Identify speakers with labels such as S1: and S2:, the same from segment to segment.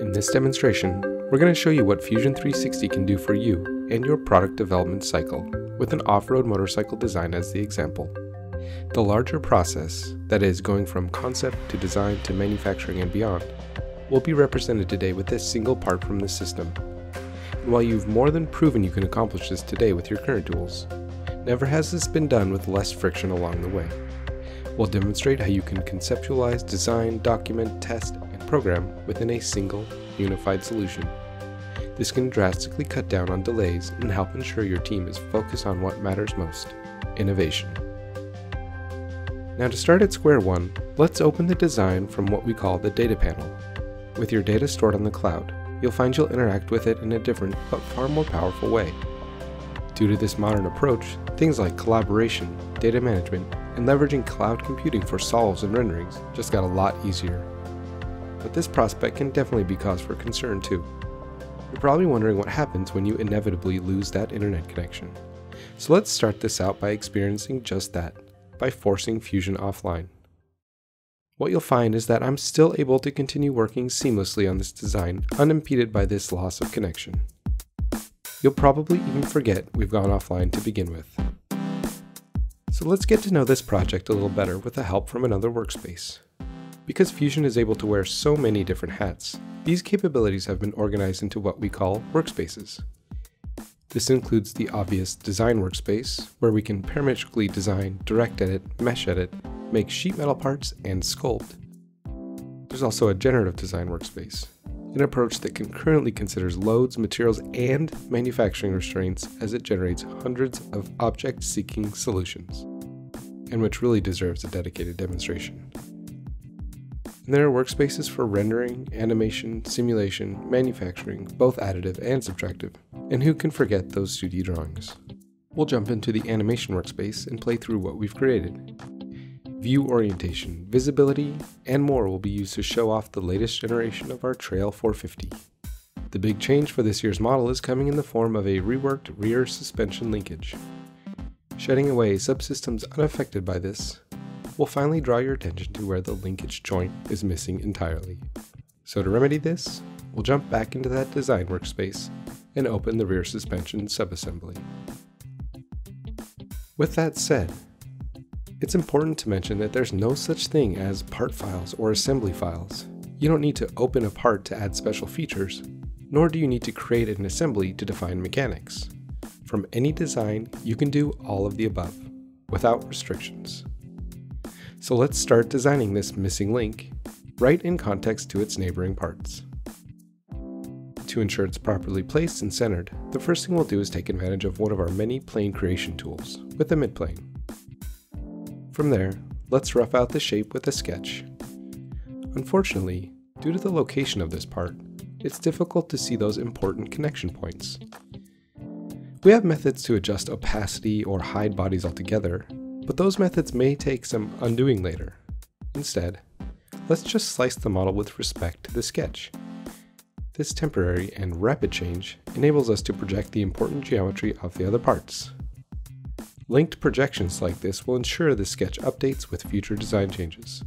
S1: In this demonstration, we're going to show you what Fusion 360 can do for you and your product development cycle, with an off-road motorcycle design as the example. The larger process, that is going from concept to design to manufacturing and beyond, will be represented today with this single part from the system. And while you've more than proven you can accomplish this today with your current tools, never has this been done with less friction along the way. We'll demonstrate how you can conceptualize, design, document, test, program within a single, unified solution. This can drastically cut down on delays and help ensure your team is focused on what matters most innovation. Now, to start at square one, let's open the design from what we call the data panel. With your data stored on the cloud, you'll find you'll interact with it in a different but far more powerful way. Due to this modern approach, things like collaboration, data management, and leveraging cloud computing for solves and renderings just got a lot easier. But this prospect can definitely be cause for concern too. You're probably wondering what happens when you inevitably lose that internet connection. So let's start this out by experiencing just that, by forcing Fusion offline. What you'll find is that I'm still able to continue working seamlessly on this design unimpeded by this loss of connection. You'll probably even forget we've gone offline to begin with. So let's get to know this project a little better with the help from another workspace. Because Fusion is able to wear so many different hats, these capabilities have been organized into what we call workspaces. This includes the obvious design workspace, where we can parametrically design, direct edit, mesh edit, make sheet metal parts, and sculpt. There's also a generative design workspace, an approach that concurrently considers loads, materials, and manufacturing restraints as it generates hundreds of object-seeking solutions, and which really deserves a dedicated demonstration. There are workspaces for rendering, animation, simulation, manufacturing, both additive and subtractive, and who can forget those 2D drawings. We'll jump into the animation workspace and play through what we've created. View orientation, visibility, and more will be used to show off the latest generation of our Trail 450. The big change for this year's model is coming in the form of a reworked rear suspension linkage. Shedding away subsystems unaffected by this, will finally draw your attention to where the linkage joint is missing entirely. So to remedy this, we'll jump back into that design workspace and open the rear suspension subassembly. With that said, it's important to mention that there's no such thing as part files or assembly files. You don't need to open a part to add special features, nor do you need to create an assembly to define mechanics. From any design, you can do all of the above, without restrictions. So let's start designing this missing link, right in context to its neighboring parts. To ensure it's properly placed and centered, the first thing we'll do is take advantage of one of our many plane creation tools, with the midplane. From there, let's rough out the shape with a sketch. Unfortunately, due to the location of this part, it's difficult to see those important connection points. We have methods to adjust opacity or hide bodies altogether, but those methods may take some undoing later. Instead, let's just slice the model with respect to the sketch. This temporary and rapid change enables us to project the important geometry of the other parts. Linked projections like this will ensure the sketch updates with future design changes.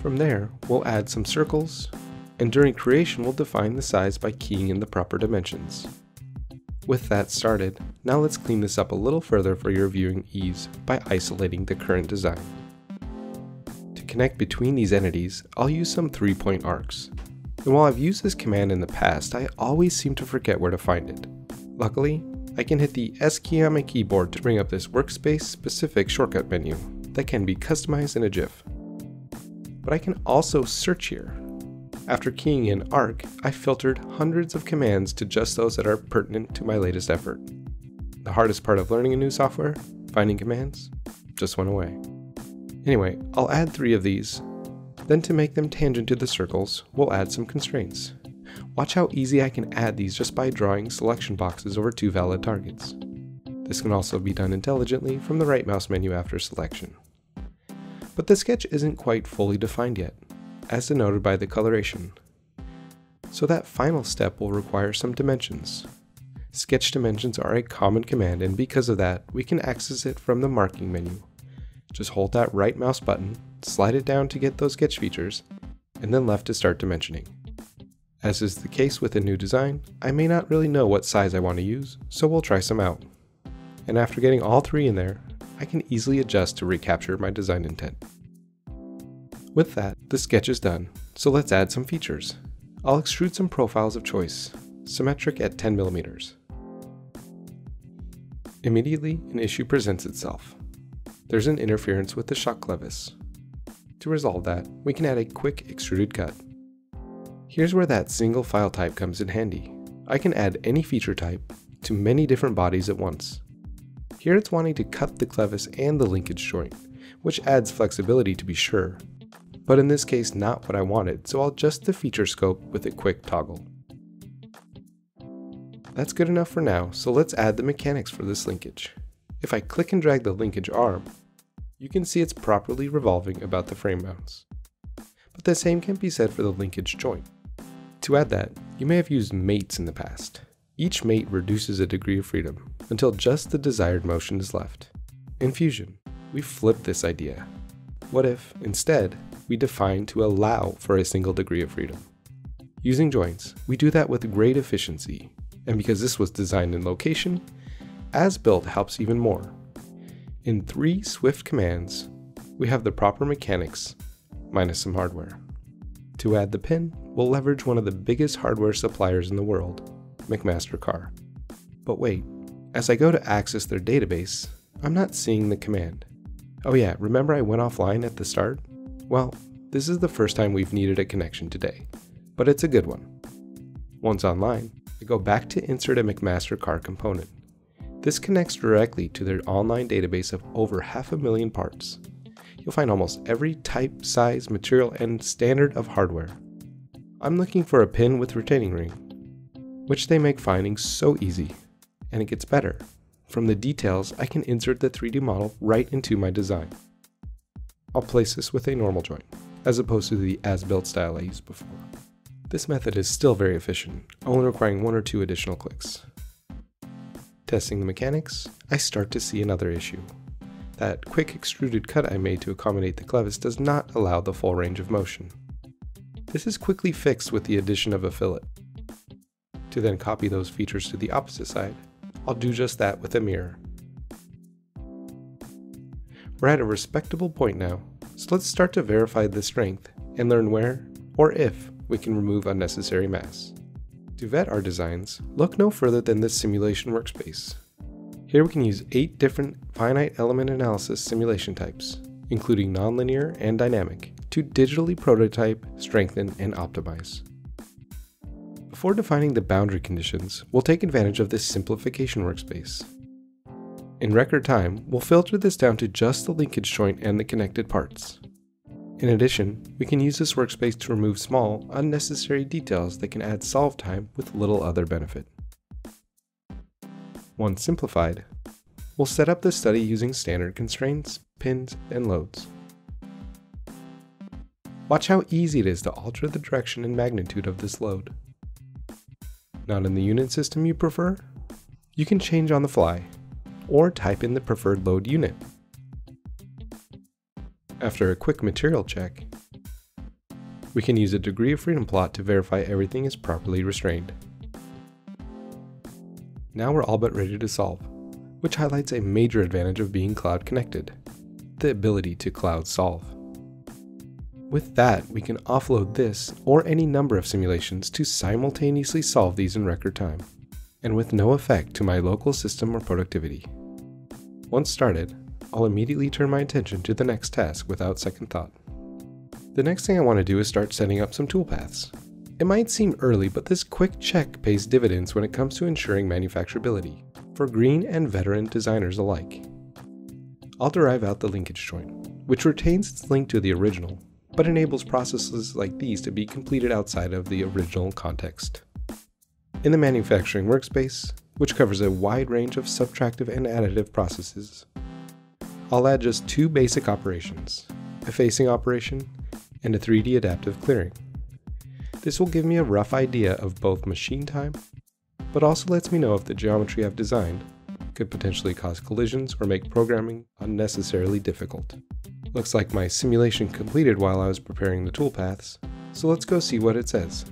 S1: From there, we'll add some circles, and during creation we'll define the size by keying in the proper dimensions. With that started, now let's clean this up a little further for your viewing ease by isolating the current design. To connect between these entities, I'll use some three-point arcs, and while I've used this command in the past, I always seem to forget where to find it. Luckily, I can hit the S key on my keyboard to bring up this workspace-specific shortcut menu that can be customized in a GIF. But I can also search here. After keying in ARC, I filtered hundreds of commands to just those that are pertinent to my latest effort. The hardest part of learning a new software, finding commands, just went away. Anyway, I'll add three of these then to make them tangent to the circles, we'll add some constraints. Watch how easy I can add these just by drawing selection boxes over two valid targets. This can also be done intelligently from the right mouse menu after selection. But the sketch isn't quite fully defined yet, as denoted by the coloration. So that final step will require some dimensions. Sketch dimensions are a common command and because of that, we can access it from the marking menu. Just hold that right mouse button slide it down to get those sketch features, and then left to start dimensioning. As is the case with a new design, I may not really know what size I want to use, so we'll try some out. And after getting all three in there, I can easily adjust to recapture my design intent. With that, the sketch is done, so let's add some features. I'll extrude some profiles of choice, symmetric at 10 millimeters. Immediately, an issue presents itself. There's an interference with the shock clevis. To resolve that, we can add a quick extruded cut. Here's where that single file type comes in handy. I can add any feature type to many different bodies at once. Here it's wanting to cut the clevis and the linkage joint, which adds flexibility to be sure, but in this case not what I wanted, so I'll adjust the feature scope with a quick toggle. That's good enough for now, so let's add the mechanics for this linkage. If I click and drag the linkage arm, you can see it's properly revolving about the frame mounts. But the same can be said for the linkage joint. To add that, you may have used mates in the past. Each mate reduces a degree of freedom until just the desired motion is left. In Fusion, we flip this idea. What if, instead, we define to allow for a single degree of freedom? Using joints, we do that with great efficiency and because this was designed in location, as built helps even more. In three Swift commands, we have the proper mechanics, minus some hardware. To add the pin, we'll leverage one of the biggest hardware suppliers in the world, McMaster-Carr. But wait, as I go to access their database, I'm not seeing the command. Oh yeah, remember I went offline at the start? Well, this is the first time we've needed a connection today, but it's a good one. Once online, I go back to insert a McMaster-Carr component. This connects directly to their online database of over half a million parts. You'll find almost every type, size, material, and standard of hardware. I'm looking for a pin with retaining ring, which they make finding so easy. And it gets better. From the details, I can insert the 3D model right into my design. I'll place this with a normal joint, as opposed to the as-built style I used before. This method is still very efficient, only requiring one or two additional clicks. Testing the mechanics, I start to see another issue. That quick extruded cut I made to accommodate the clevis does not allow the full range of motion. This is quickly fixed with the addition of a fillet. To then copy those features to the opposite side, I'll do just that with a mirror. We're at a respectable point now, so let's start to verify the strength and learn where, or if, we can remove unnecessary mass. To vet our designs, look no further than this simulation workspace. Here we can use 8 different finite element analysis simulation types, including nonlinear and dynamic, to digitally prototype, strengthen, and optimize. Before defining the boundary conditions, we'll take advantage of this simplification workspace. In record time, we'll filter this down to just the linkage joint and the connected parts. In addition, we can use this workspace to remove small, unnecessary details that can add solve time with little other benefit. Once simplified, we'll set up the study using standard constraints, pins, and loads. Watch how easy it is to alter the direction and magnitude of this load. Not in the unit system you prefer? You can change on the fly, or type in the preferred load unit. After a quick material check, we can use a degree of freedom plot to verify everything is properly restrained. Now we're all but ready to solve, which highlights a major advantage of being cloud connected, the ability to cloud solve. With that, we can offload this or any number of simulations to simultaneously solve these in record time, and with no effect to my local system or productivity. Once started, I'll immediately turn my attention to the next task without second thought. The next thing I want to do is start setting up some toolpaths. It might seem early, but this quick check pays dividends when it comes to ensuring manufacturability, for green and veteran designers alike. I'll derive out the linkage joint, which retains its link to the original, but enables processes like these to be completed outside of the original context. In the manufacturing workspace, which covers a wide range of subtractive and additive processes, I'll add just two basic operations, a facing operation and a 3D adaptive clearing. This will give me a rough idea of both machine time, but also lets me know if the geometry I've designed could potentially cause collisions or make programming unnecessarily difficult. Looks like my simulation completed while I was preparing the toolpaths, so let's go see what it says.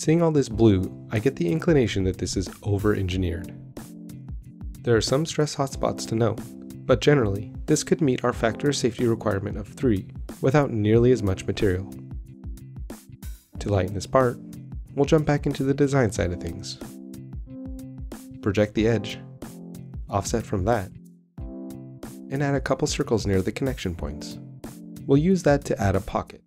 S1: Seeing all this blue, I get the inclination that this is over-engineered. There are some stress hotspots to note, but generally, this could meet our factor safety requirement of 3 without nearly as much material. To lighten this part, we'll jump back into the design side of things. Project the edge, offset from that, and add a couple circles near the connection points. We'll use that to add a pocket.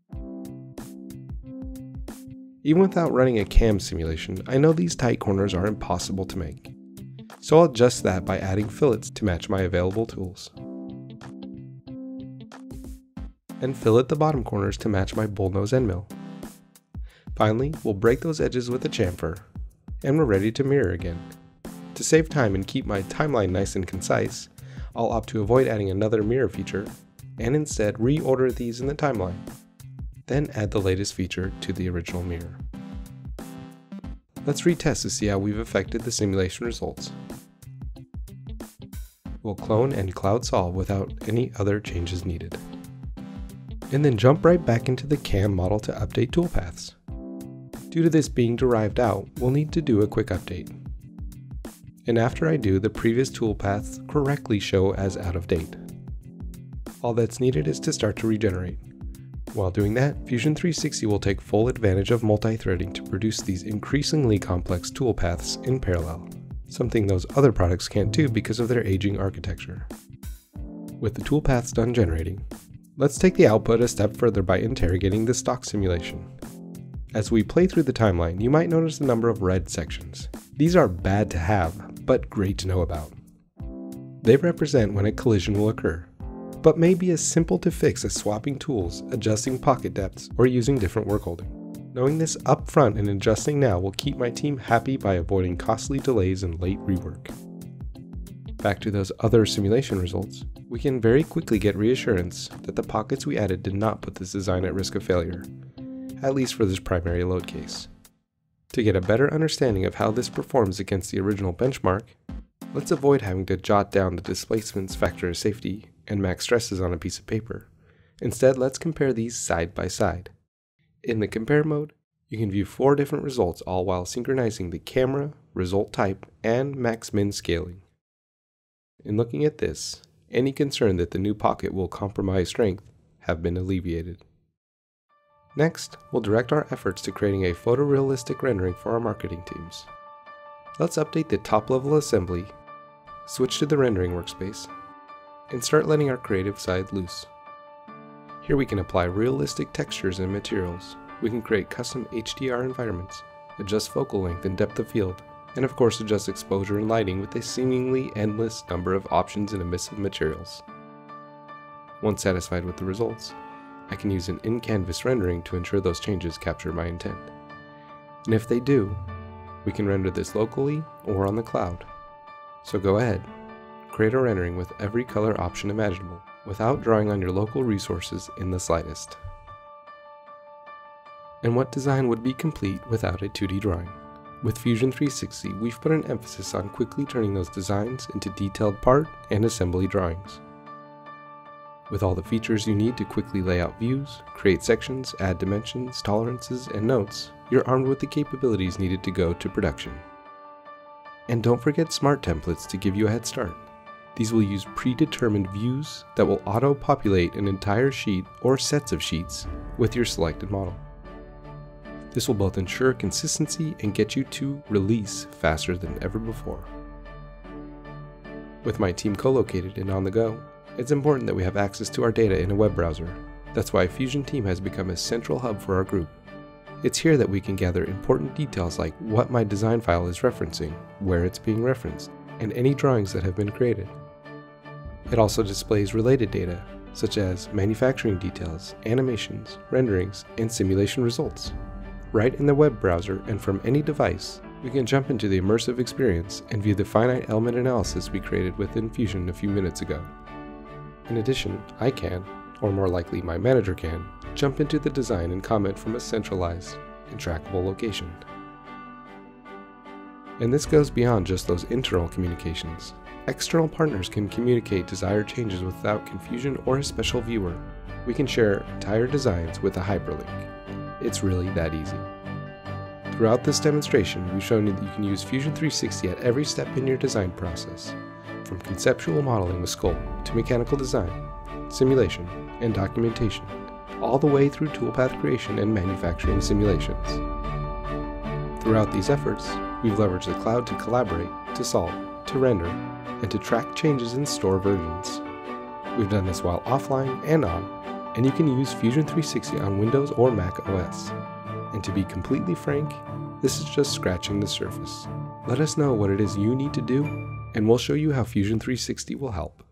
S1: Even without running a cam simulation, I know these tight corners are impossible to make. So I'll adjust that by adding fillets to match my available tools. And fillet the bottom corners to match my bullnose end mill. Finally, we'll break those edges with a chamfer, and we're ready to mirror again. To save time and keep my timeline nice and concise, I'll opt to avoid adding another mirror feature, and instead reorder these in the timeline then add the latest feature to the original mirror. Let's retest to see how we've affected the simulation results. We'll clone and cloud solve without any other changes needed. And then jump right back into the CAM model to update toolpaths. Due to this being derived out, we'll need to do a quick update. And after I do, the previous toolpaths correctly show as out of date. All that's needed is to start to regenerate. While doing that, Fusion 360 will take full advantage of multi-threading to produce these increasingly complex toolpaths in parallel, something those other products can't do because of their aging architecture. With the toolpaths done generating, let's take the output a step further by interrogating the stock simulation. As we play through the timeline, you might notice a number of red sections. These are bad to have, but great to know about. They represent when a collision will occur, but may be as simple to fix as swapping tools, adjusting pocket depths, or using different work holding. Knowing this up front and adjusting now will keep my team happy by avoiding costly delays and late rework. Back to those other simulation results, we can very quickly get reassurance that the pockets we added did not put this design at risk of failure, at least for this primary load case. To get a better understanding of how this performs against the original benchmark, let's avoid having to jot down the displacements factor of safety and max stresses on a piece of paper. Instead, let's compare these side by side. In the compare mode, you can view four different results all while synchronizing the camera, result type, and max min scaling. In looking at this, any concern that the new pocket will compromise strength have been alleviated. Next, we'll direct our efforts to creating a photorealistic rendering for our marketing teams. Let's update the top level assembly, switch to the rendering workspace, and start letting our creative side loose. Here we can apply realistic textures and materials. We can create custom HDR environments, adjust focal length and depth of field, and of course adjust exposure and lighting with a seemingly endless number of options and emissive materials. Once satisfied with the results, I can use an in-canvas rendering to ensure those changes capture my intent. And if they do, we can render this locally or on the cloud. So go ahead, Create a rendering with every color option imaginable, without drawing on your local resources in the slightest. And what design would be complete without a 2D drawing? With Fusion 360, we've put an emphasis on quickly turning those designs into detailed part and assembly drawings. With all the features you need to quickly lay out views, create sections, add dimensions, tolerances, and notes, you're armed with the capabilities needed to go to production. And don't forget smart templates to give you a head start. These will use predetermined views that will auto-populate an entire sheet or sets of sheets with your selected model. This will both ensure consistency and get you to release faster than ever before. With my team co-located and on the go, it's important that we have access to our data in a web browser. That's why Fusion Team has become a central hub for our group. It's here that we can gather important details like what my design file is referencing, where it's being referenced, and any drawings that have been created. It also displays related data, such as manufacturing details, animations, renderings, and simulation results. Right in the web browser and from any device, we can jump into the immersive experience and view the finite element analysis we created within Fusion a few minutes ago. In addition, I can, or more likely my manager can, jump into the design and comment from a centralized and trackable location. And this goes beyond just those internal communications. External partners can communicate desired changes without confusion or a special viewer. We can share entire designs with a hyperlink. It's really that easy. Throughout this demonstration, we've shown you that you can use Fusion 360 at every step in your design process, from conceptual modeling with Sculpt to mechanical design, simulation, and documentation, all the way through toolpath creation and manufacturing simulations. Throughout these efforts, we've leveraged the cloud to collaborate, to solve, to render, and to track changes in store versions. We've done this while offline and on, and you can use Fusion 360 on Windows or Mac OS. And to be completely frank, this is just scratching the surface. Let us know what it is you need to do, and we'll show you how Fusion 360 will help.